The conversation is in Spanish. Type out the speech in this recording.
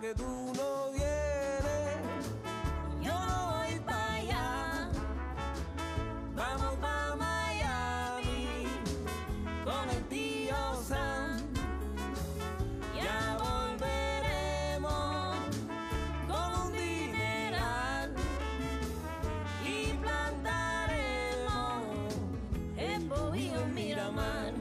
que tú no vienes, yo no voy para allá. Vamos pa' Miami con el tío Sam. Ya volveremos con un dineral y plantaremos el bohío Miramar.